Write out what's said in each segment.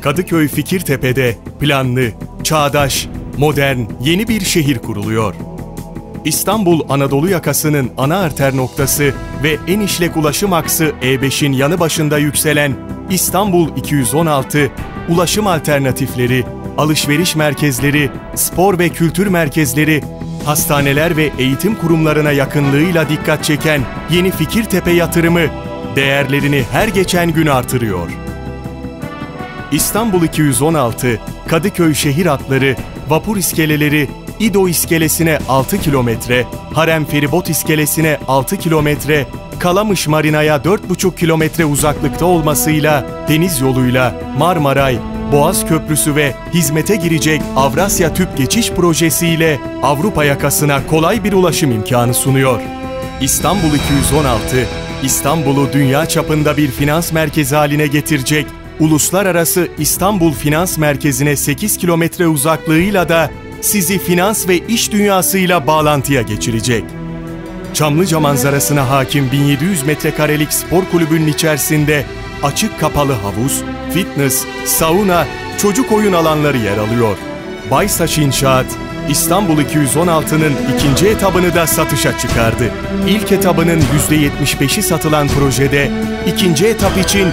Kadıköy Fikirtepe'de planlı, çağdaş, modern yeni bir şehir kuruluyor. İstanbul Anadolu yakasının ana arter noktası ve en işlek ulaşım aksı E5'in yanı başında yükselen İstanbul 216, ulaşım alternatifleri, alışveriş merkezleri, spor ve kültür merkezleri, hastaneler ve eğitim kurumlarına yakınlığıyla dikkat çeken yeni Fikirtepe yatırımı değerlerini her geçen gün artırıyor. İstanbul 216, Kadıköy şehir hatları, vapur iskeleleri, İdo iskelesine 6 kilometre, Harem Feribot iskelesine 6 kilometre, Kalamış Marina'ya 4,5 kilometre uzaklıkta olmasıyla deniz yoluyla Marmaray, Boğaz Köprüsü ve hizmete girecek Avrasya Tüp Geçiş Projesi ile Avrupa yakasına kolay bir ulaşım imkanı sunuyor. İstanbul 216, İstanbul'u dünya çapında bir finans merkezi haline getirecek Uluslararası İstanbul Finans Merkezi'ne 8 kilometre uzaklığıyla da sizi finans ve iş dünyasıyla bağlantıya geçirecek. Çamlıca manzarasına hakim 1700 metrekarelik spor kulübünün içerisinde açık kapalı havuz, fitness, sauna, çocuk oyun alanları yer alıyor. Baysaç İnşaat, İstanbul 216'nın ikinci etabını da satışa çıkardı. İlk etabının %75'i satılan projede ikinci etap için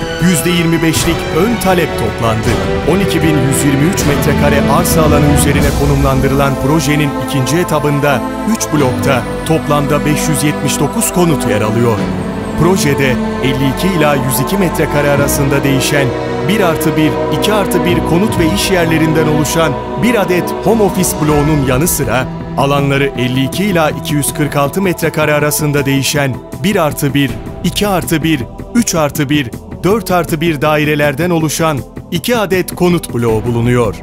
%25'lik ön talep toplandı. 12.123 metrekare arsa alanı üzerine konumlandırılan projenin ikinci etabında 3 blokta toplamda 579 konut yer alıyor. Projede 52 ila 102 metrekare arasında değişen 1 artı 1, 2 artı 1 konut ve iş yerlerinden oluşan bir adet home office bloğunun yanı sıra alanları 52 ila 246 metrekare arasında değişen 1 artı 1, 2 artı 1, 3 artı 1, 4 artı 1 dairelerden oluşan 2 adet konut bloğu bulunuyor.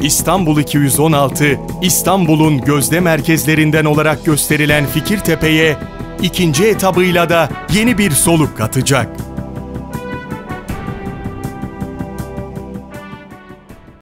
İstanbul 216, İstanbul'un gözde merkezlerinden olarak gösterilen Fikirtepe'ye ikinci etabıyla da yeni bir soluk katacak.